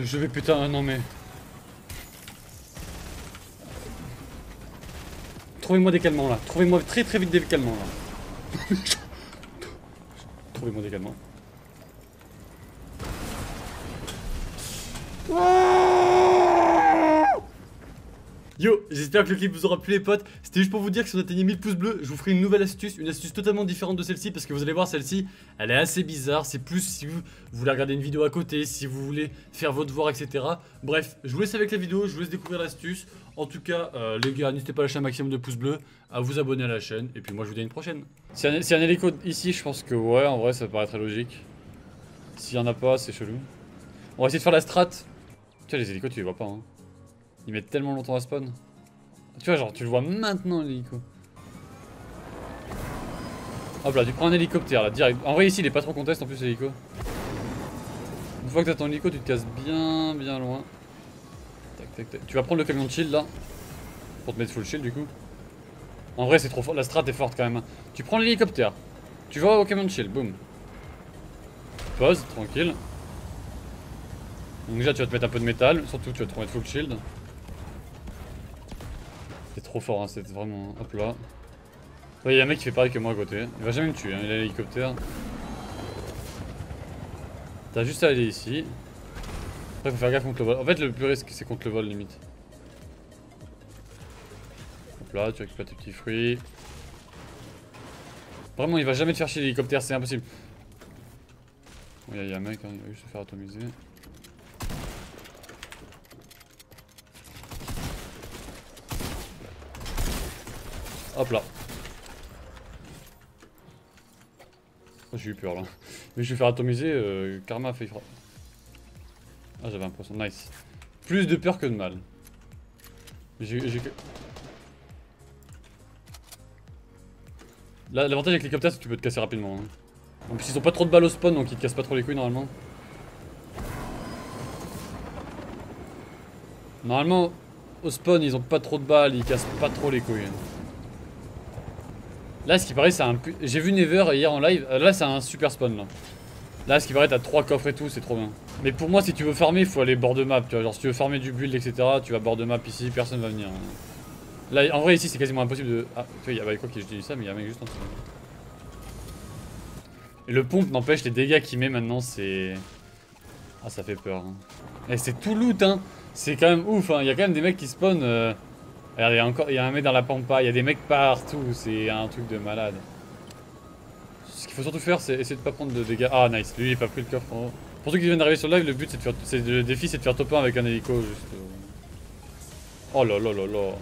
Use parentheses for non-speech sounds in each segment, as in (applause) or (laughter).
Je vais putain, non mais... Trouvez-moi des calmants là. Trouvez-moi très très vite des calmants là. (laughs) Trouvez-moi des calmants. Yo, j'espère que le clip vous aura plu les potes. C'était juste pour vous dire que si on atteignait 1000 pouces bleus, je vous ferai une nouvelle astuce, une astuce totalement différente de celle-ci parce que vous allez voir celle-ci, elle est assez bizarre. C'est plus si vous, voulez regarder une vidéo à côté, si vous voulez faire votre devoir, etc. Bref, je vous laisse avec la vidéo, je vous laisse découvrir l'astuce. En tout cas, euh, les gars, n'hésitez pas à lâcher un maximum de pouces bleus, à vous abonner à la chaîne, et puis moi je vous dis à une prochaine. S'il y, a un hélico ici, je pense que ouais, en vrai ça paraît très logique. S'il y en a pas, c'est chelou. On va essayer de faire la strat. Vois, les hélicos, tu les vois pas. Hein. Ils mettent tellement longtemps à spawn. Tu vois, genre, tu le vois maintenant, l'hélico. Hop là, tu prends un hélicoptère là, direct. En vrai, ici, il est pas trop contest en plus, l'hélico. Une fois que t'as ton hélico, tu te casses bien, bien loin. Tac, tac, tac. Tu vas prendre le camion de shield là. Pour te mettre full shield du coup. En vrai, c'est trop fort. La strat est forte quand même. Tu prends l'hélicoptère. Tu vas au camion de shield, boum. Pause, tranquille. Donc déjà, tu vas te mettre un peu de métal. Surtout, tu vas te remettre full shield. C'est trop fort, hein, c'est vraiment... Hop là. Il y a un mec qui fait pareil que moi à côté. Il va jamais me tuer, hein, il a l'hélicoptère. T'as juste à aller ici. Après, faut faire gaffe contre le vol. En fait, le plus risque, c'est contre le vol, limite. Hop là, tu récupères tes petits fruits. Vraiment, il va jamais te faire chier l'hélicoptère, c'est impossible. Il y, a un mec, hein, il va juste se faire atomiser. Hop là. Oh, J'ai eu peur là. Mais je vais faire atomiser, euh, Karma a fait frappe. Ah j'avais l'impression, nice. Plus de peur que de mal. J'ai... Là, l'avantage avec l'hélicoptère c'est que tu peux te casser rapidement. Hein. En plus ils ont pas trop de balles au spawn donc ils te cassent pas trop les couilles normalement. Normalement, au spawn ils ont pas trop de balles, ils cassent pas trop les couilles. Hein. Là, ce qui paraît, c'est un. J'ai vu Never hier en live. Euh, là, c'est un super spawn là. Là, ce qui paraît, t'as 3 coffres et tout, c'est trop bien. Mais pour moi, si tu veux farmer, il faut aller bord de map. Tu vois, genre si tu veux farmer du build, etc., tu vas bord de map ici, personne va venir. Là, en vrai, ici, c'est quasiment impossible de. Ah, il y a quoi qui je dis ça, mais il y a un mec juste en dessous. Et le pompe n'empêche les dégâts qu'il met maintenant, c'est. Ah, ça fait peur. Hein. Et c'est tout loot, hein. C'est quand même ouf, hein. Il y a quand même des mecs qui spawnent. Euh, Regardez, il y a encore, il y a un mec dans la pampa, il y a des mecs partout, c'est un truc de malade. Ce qu'il faut surtout faire, c'est essayer de pas prendre de dégâts. Ah, nice, lui il a pas pris le coffre en haut. Pour ceux qui viennent d'arriver sur live, le but c'est de faire, le défi c'est de faire top 1 avec un hélico juste. Euh. Oh là là là là.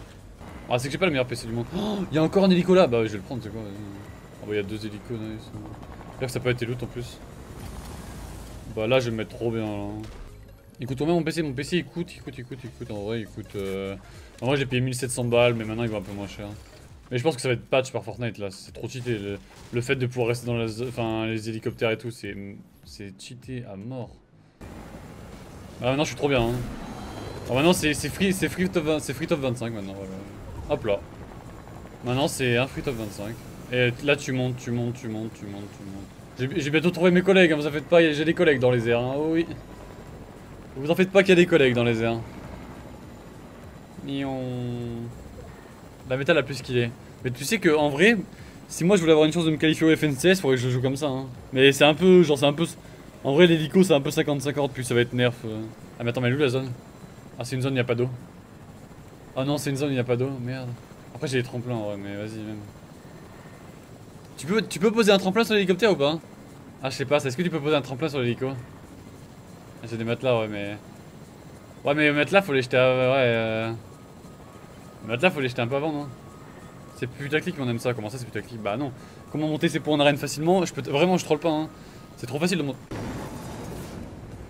Ah, c'est que j'ai pas le meilleur PC du monde. Oh, il y a encore un hélico là, bah je vais le prendre, c'est quoi. Oh, bah il y a deux hélicos, nice. J'espère que ça peut être loot en plus. Bah là je vais me mettre trop bien là. Il coûte combien mon PC Mon PC il coûte, il coûte, il coûte, il coûte. En vrai, il coûte. Euh... En vrai, j'ai payé 1700 balles, mais maintenant il va un peu moins cher. Mais je pense que ça va être patch par Fortnite là, c'est trop cheaté. Le, fait de pouvoir rester dans enfin, les hélicoptères et tout, c'est cheaté à mort. Ah, maintenant je suis trop bien. Hein. Ah, maintenant c'est free, free, top free top 25 maintenant. Voilà. Hop là. Maintenant c'est un free top 25. Et là tu montes, tu montes, tu montes, tu montes, tu montes. J'ai bientôt trouvé mes collègues, hein, vous en faites pas, j'ai des collègues dans les airs. Hein. Oh oui. Vous en faites pas qu'il y a des collègues dans les airs. Mion. La métal a plus qu'il est. Mais tu sais que en vrai, si moi je voulais avoir une chance de me qualifier au FNCS, faudrait que je joue comme ça. Hein. Mais c'est un peu, genre c'est un peu... En vrai l'hélico c'est un peu 50-50 puis ça va être nerf. Euh. Ah mais attends mais où la zone? Ah c'est une zone il n'y a pas d'eau. Ah non c'est une zone il n'y a pas d'eau, merde. Après j'ai des tremplins en vrai mais vas-y même. Tu peux, tu peux poser un tremplin sur l'hélicoptère ou pas? Ah je sais pas, est-ce que tu peux poser un tremplin sur l'hélico? J'ai des matelas ouais mais... Ouais mais les matelas faut les jeter à... Ouais euh... Mais là, faut les jeter un peu avant, non? C'est putaclic, mais on aime ça. Comment ça, c'est putaclic? Bah non. Comment monter ses points en arène facilement? Je peux Vraiment, je troll pas. Hein. C'est trop facile de monter.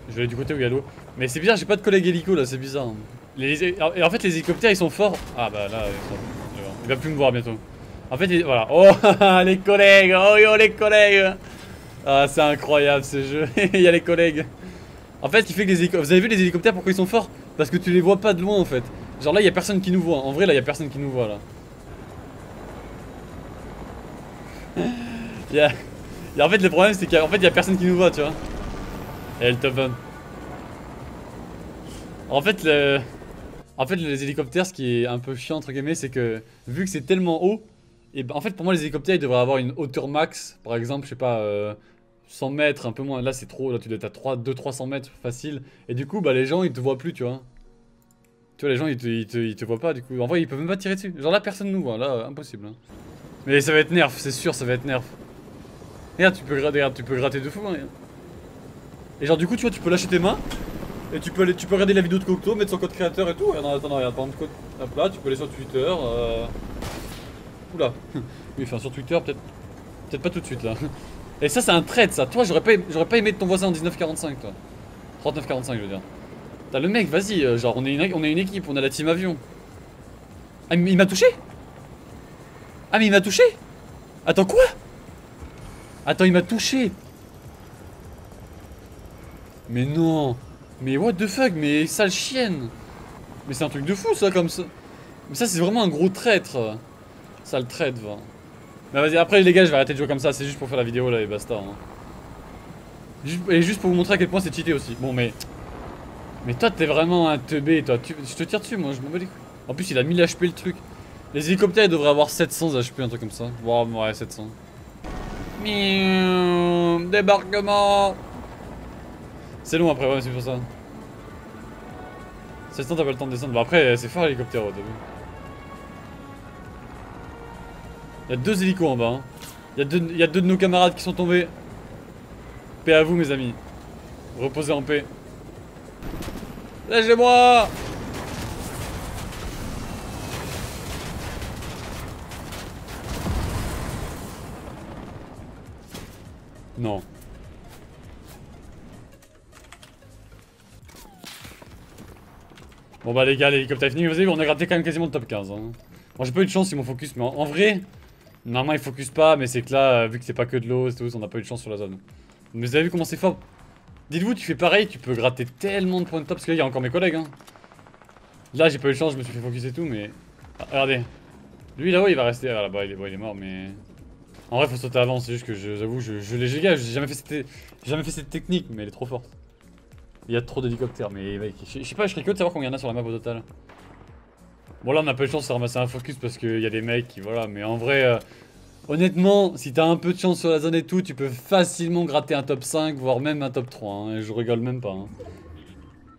Je vais aller du côté où il y a l'eau. Mais c'est bizarre, j'ai pas de collègue hélico là, c'est bizarre. Hein. Les... Et en fait, les hélicoptères ils sont forts. Ah bah là, il va plus me voir bientôt. En fait, voilà. Oh, (laughs) les collègues Oh yo, les collègues Ah, c'est incroyable ce jeu. (laughs) il y a les collègues. En fait, ce qui fait que les hélicoptères. Vous avez vu les hélicoptères pourquoi ils sont forts? Parce que tu les vois pas de loin en fait. Genre là, il y a personne qui nous voit. En vrai, là, il y a personne qui nous voit là. (laughs) y en fait, le problème, c'est qu'en fait, il y a personne qui nous voit, tu vois. Et le top 1. En fait, le... En fait, les hélicoptères, ce qui est un peu chiant, entre guillemets, c'est que vu que c'est tellement haut, et ben, en fait, pour moi, les hélicoptères, ils devraient avoir une hauteur max. Par exemple, je sais pas, 100 euh, mètres, un peu moins. Là, c'est trop. Là, tu dois être à 200-300 mètres facile. Et du coup, bah, les gens, ils te voient plus, tu vois. Tu vois, les gens, ils te, ils, te, voient pas, du coup. En vrai, ils peuvent même pas tirer dessus. Genre là, personne nous voit. Là, impossible. Hein. Mais ça va être nerf, c'est sûr, ça va être nerf. Regarde, tu peux gratter, tu peux gratter de fou. Hein. Et genre, du coup, tu vois, tu peux lâcher tes mains. Et tu peux, aller, tu peux regarder la vidéo de Cocteau, mettre son code créateur et tout. Regarde, attends, regarde, par exemple, hop là, tu peux aller sur Twitter. Euh... Oula. (laughs) oui, enfin, sur Twitter, peut-être peut-être pas tout de suite là. Et ça, c'est un trade, ça. Toi, j'aurais pas, pas aimé ton voisin en 1945, toi. 39-45, je veux dire. T'as le mec, vas-y, euh, genre, on est, une, on est une équipe, on a la team avion. Ah, il m'a touché? Ah, mais il m'a touché? Attends, quoi? Attends, il m'a touché Mais non mais what the fuck, mais sale chienne Mais c'est un truc de fou ça comme ça Mais ça c'est vraiment un gros traître Sale traître va Mais vas-y après les gars je vais arrêter de jouer comme ça, c'est juste pour faire la vidéo là et basta hein. Et juste pour vous montrer à quel point c'est cheaté aussi Bon mais Mais toi t'es vraiment un teubé toi tu... Je te tire dessus moi je m'en bats les couilles En plus il a 1000 HP le truc Les hélicoptères ils devraient avoir 700 HP un truc comme ça Wow ouais 700 Miaou, Débarquement c'est long après, ouais, c'est pour ça. C'est temps, t'as pas le temps de descendre. Bon, après, c'est fort l'hélicoptère, t'as vu. Il y a deux hélicos en bas. Hein. Il y, y, a deux de nos camarades qui sont tombés. Paix à vous, mes amis. Reposez en paix. Lâchez-moi Non. Bon bah les gars, l'hélicoptère est fini, vous avez vu, on a gratté quand même quasiment le top 15. Hein. Bon j'ai pas eu de chance, ils m'ont focus, mais en, vrai, normalement ils focus pas, mais c'est que là, vu que c'est pas que de l'eau, on n'a pas eu de chance sur la zone. Mais vous avez vu comment c'est fort? Dites-vous, tu fais pareil, tu peux gratter tellement de points de top, parce que là il y a encore mes collègues. Hein. Là j'ai pas eu de chance, je me suis fait focus et tout, mais... Ah, regardez. Lui là-haut il va rester, ah, là-bas il, est... il mort, mais... En vrai faut sauter avant, c'est juste que j'avoue, je, je, les j'ai jamais fait cette... jamais fait cette technique, mais elle est trop forte. Il y a trop d'hélicoptères, mais je sais pas, je serais curieux de savoir combien il y en a sur la map au total. Bon là on a pas de chance de ramasser un focus parce qu'il y a des mecs qui voilà, mais en vrai, euh, honnêtement, si t'as un peu de chance sur la zone et tout, tu peux facilement gratter un top 5, voire même un top 3, hein, et je rigole même pas. Hein.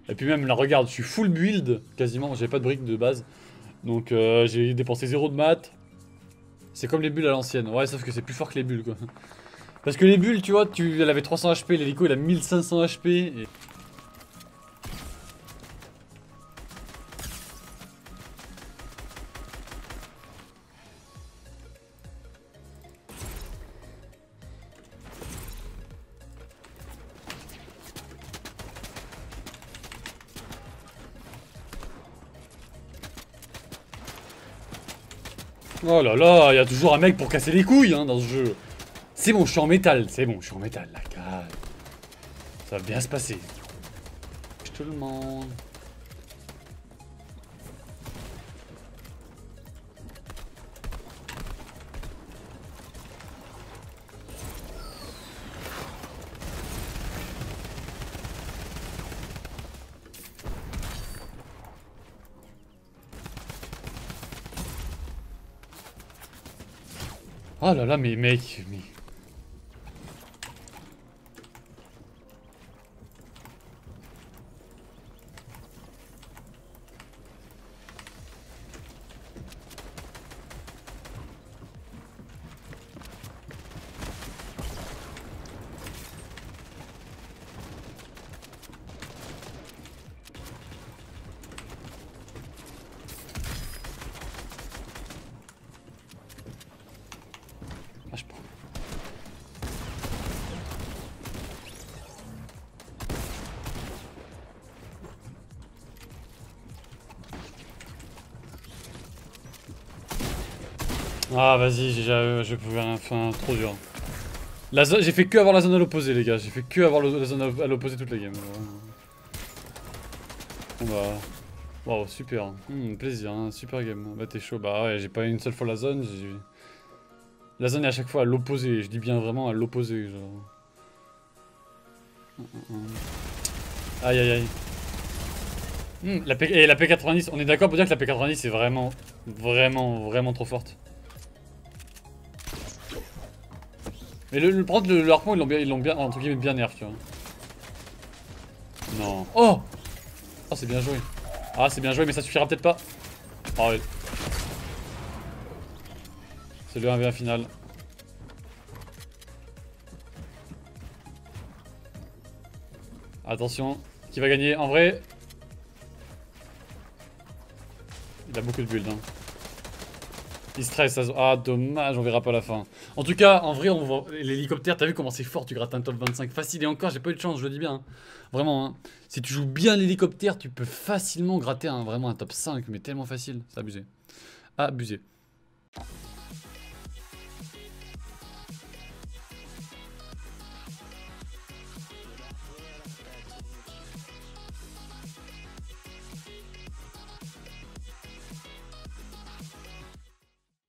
Et puis même là regarde, je suis full build, quasiment, j'ai pas de briques de base, donc euh, j'ai dépensé 0 de maths. C'est comme les bulles à l'ancienne, ouais sauf que c'est plus fort que les bulles quoi. Parce que les bulles, tu vois, tu, elle avait 300 HP, l'hélico il a 1500 HP. Oh là là, il y a toujours un mec pour casser les couilles hein, dans ce jeu. C'est bon, je suis en métal, c'est bon, je suis en métal, la calme. Ça va bien se passer. Je te le demande. Oh là là, mais mec, mais... Ah vas-y, j'ai pouvais enfin trop dur. J'ai fait que avoir la zone à l'opposé les gars, j'ai fait que avoir la zone à l'opposé toute la game. Bah... Wow, super. Hmm, plaisir, hein. super game. Bah t'es chaud, bah ouais, j'ai pas une seule fois la zone, La zone est à chaque fois à l'opposé, je dis bien vraiment à l'opposé, genre... Aïe aïe aïe. Hmm, la P et la P90, on est d'accord pour dire que la P90 est vraiment, vraiment, vraiment trop forte. Mais le, le, le, harpon, ils l'ont bien, ils l'ont bien, entre guillemets, bien nerf, tu vois. Non. Oh Oh, c'est bien joué. Ah, c'est bien joué, mais ça suffira peut-être pas. Oh, ouais. C'est le 1v1 final. Attention, qui va gagner? En vrai, il a beaucoup de builds. Hein. Ah, dommage, on verra pas la fin. En tout cas, en vrai, on voit l'hélicoptère. T'as vu comment c'est fort Tu grattes un top 25 facile. Et encore, j'ai pas eu de chance, je le dis bien. Hein. Vraiment, hein. si tu joues bien l'hélicoptère, tu peux facilement gratter un, vraiment un top 5. Mais tellement facile. C'est abusé. Abusé.